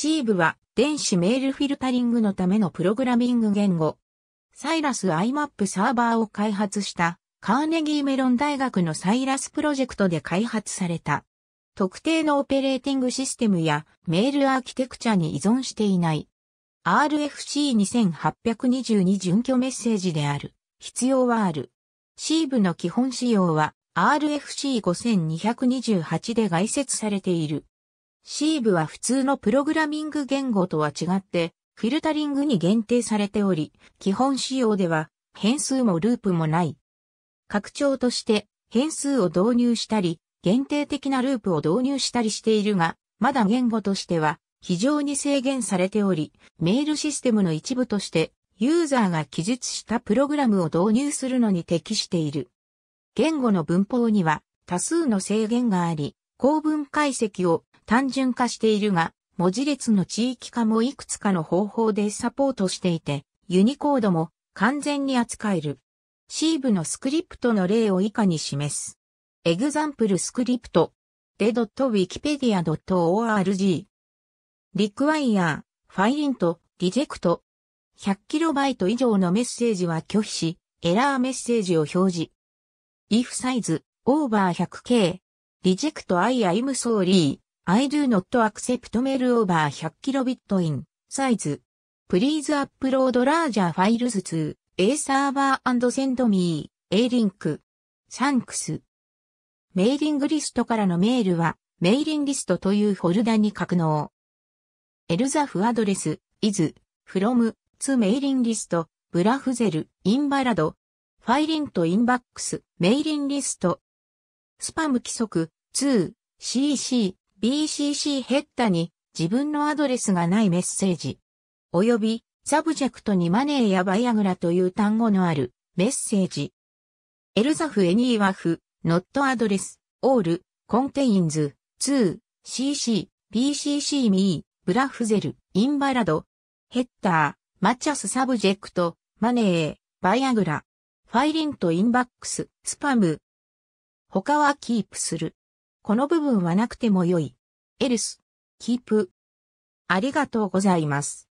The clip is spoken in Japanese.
シーブは電子メールフィルタリングのためのプログラミング言語。サイラス IMAP サーバーを開発したカーネギーメロン大学のサイラスプロジェクトで開発された。特定のオペレーティングシステムやメールアーキテクチャに依存していない。RFC2822 準拠メッセージである。必要はある。シーブの基本仕様は RFC5228 で概説されている。シーブは普通のプログラミング言語とは違ってフィルタリングに限定されており、基本仕様では変数もループもない。拡張として変数を導入したり、限定的なループを導入したりしているが、まだ言語としては非常に制限されており、メールシステムの一部としてユーザーが記述したプログラムを導入するのに適している。言語の文法には多数の制限があり、構文解析を単純化しているが、文字列の地域化もいくつかの方法でサポートしていて、ユニコードも完全に扱える。Sieve のスクリプトの例を以下に示す。 example script。de.wikipedia.org。require、 fileinto、reject。100KB 以上のメッセージは拒否し、エラーメッセージを表示。if size、over 100K。reject I am sorry. I do not accept mail over 100 kilobit in size. Please upload larger files to a server and send me a link. Thanks. メーリングリストからのメールは、メーリングリストというフォルダに格納。 elsif address、is, from, to mailinglist、blafasel、invalid、fileinto INBOX、mailinglist、スパム規則、2、cc、BCC ヘッダに自分のアドレスがないメッセージ、及び subject にマネーやバイアグラという単語のあるメッセージ。 elsif anyof、not address、all、contains、to、CC、BCC me、blafasel、invalid、header、matches subject、money、viagra、fileinto INBOX、spam。他はキープする。この部分はなくても良い。エルス、キープ。ありがとうございます。